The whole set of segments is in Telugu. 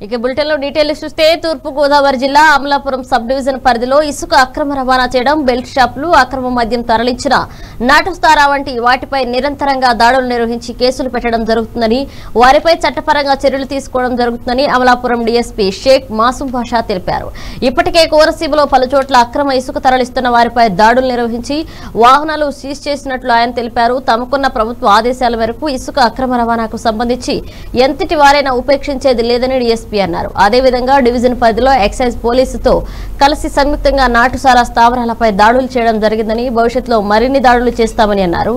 ఇక బులెటిన్లో డీటెయిల్స్ చూస్తే తూర్పు గోదావరి జిల్లా అమలాపురం సబ్ డివిజన్ పరిధిలో ఇసుక అక్రమ రవాణా చేయడం బెల్ట్ షాపులు అక్రమ మద్యం తరలించిన నాటుస్తారా వంటి వాటిపై నిరంతరంగా దాడులు నిర్వహించి కేసులు పెట్టడం జరుగుతుందని వారిపై చట్టపరంగా చర్యలు తీసుకోవడం జరుగుతుందని అమలాపురం డీఎస్పీ షేక్ మాసూం భాషా తెలిపారు. ఇప్పటికే కోరసీమలో పలు చోట్ల అక్రమ ఇసుక తరలిస్తున్న వారిపై దాడులు నిర్వహించి వాహనాలు సీజ్ చేసినట్లు ఆయన తెలిపారు. తమకున్న ప్రభుత్వ ఆదేశాల మేరకు ఇసుక అక్రమ రవాణాకు సంబంధించి ఎంతటి వారైనా ఉపేక్షించేది లేదని డిఎస్పీ అన్నారు. అదేవిధంగా డివిజన్ పరిధిలో ఎక్సైజ్ పోలీసుతో కలిసి సంయుక్తంగా నాటుసారా స్థావరాలపై దాడులు చేయడం జరిగిందని భవిష్యత్తులో మరిన్ని దాడులు చేస్తామని అన్నారు.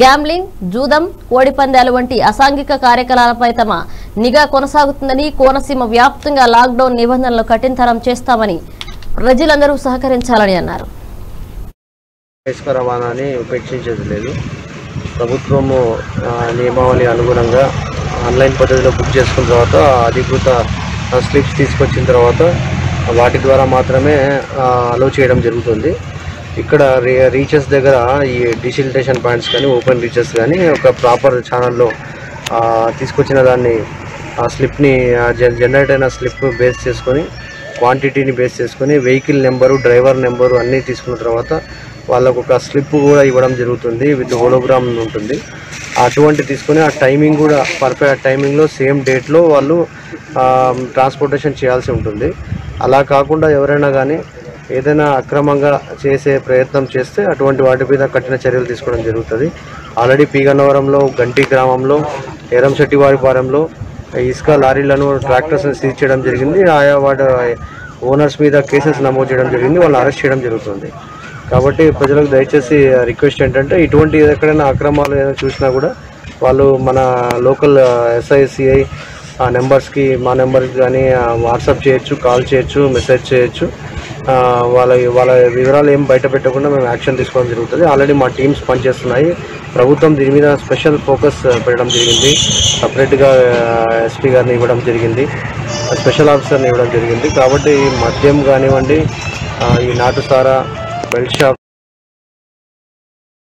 గ్యాంబ్లింగ్ జూదం కోడిపందాలు వంటి అసాంఘిక కార్యకలాపాలపై తమ నిఘా కొనసాగుతుందని కోనసీమ వ్యాప్తంగా లాక్డౌన్ నిబంధనలు కఠినతరం చేస్తామని ప్రజలందరూ సహకరించాలని అన్నారు. ఇసుక రవాణాని ప్రభుత్వము నియమావళి అనుగుణంగా ఆన్లైన్ పద్ధతిలో బుక్ చేసుకున్న తర్వాత అధికృత స్లిప్స్ తీసుకొచ్చిన తర్వాత వాటి ద్వారా మాత్రమే అలో చేయడం జరుగుతుంది. ఇక్కడ రీ రీచెస్ దగ్గర ఈ డిసిలిటేషన్ పాయింట్స్ కానీ ఓపెన్ రీచెస్ కానీ ఒక ప్రాపర్ ఛానల్లో తీసుకొచ్చిన దాన్ని ఆ స్లిప్ని జనరేట్ అయిన స్లిప్ బేస్ చేసుకొని క్వాంటిటీని బేస్ చేసుకొని వెహికల్ నెంబరు డ్రైవర్ నెంబరు అన్నీ తీసుకున్న తర్వాత వాళ్ళకు ఒక స్లిప్ కూడా ఇవ్వడం జరుగుతుంది విత్ హోలోగ్రామ్ ఉంటుంది. అటువంటి తీసుకొని ఆ టైమింగ్ కూడా పర్ఫెక్ట్ టైమింగ్లో సేమ్ డేట్లో వాళ్ళు ట్రాన్స్పోర్టేషన్ చేయాల్సి ఉంటుంది. అలా కాకుండా ఎవరైనా కానీ ఏదైనా అక్రమంగా చేసే ప్రయత్నం చేస్తే అటువంటి వాటి మీద కఠిన చర్యలు తీసుకోవడం జరుగుతుంది. ఆల్రెడీ పీగన్నవరంలో గంటి గ్రామంలో ఎరంశెట్టివారిపాలెంలో ఇసుక లారీలను ట్రాక్టర్స్ని సీజ్ చేయడం జరిగింది. ఆయా వాటి ఓనర్స్ మీద కేసెస్ నమోదు చేయడం జరిగింది. వాళ్ళని అరెస్ట్ చేయడం జరుగుతుంది. కాబట్టి ప్రజలకు దయచేసి రిక్వెస్ట్ ఏంటంటే ఇటువంటి ఎక్కడైనా అక్రమాలు ఏదైనా చూసినా కూడా వాళ్ళు మన లోకల్ ఎస్ఐసిఐ ఆ నెంబర్స్కి మా నెంబర్కి కానీ వాట్సాప్ చేయొచ్చు కాల్ చేయొచ్చు మెసేజ్ చేయొచ్చు. వాళ్ళ వాళ్ళ వివరాలు ఏం బయట పెట్టకుండా మేము యాక్షన్ తీసుకోవడం జరుగుతుంది. ఆల్రెడీ మా టీమ్స్ పనిచేస్తున్నాయి. ప్రభుత్వం దీని మీద స్పెషల్ ఫోకస్ పెట్టడం జరిగింది. సపరేట్గా ఎస్పీ గారిని ఇవ్వడం జరిగింది. స్పెషల్ ఆఫీసర్ని ఇవ్వడం జరిగింది. కాబట్టి మద్యం కానివ్వండి ఈ ఈ నాటుసారా బెల్ట్ షాప్స్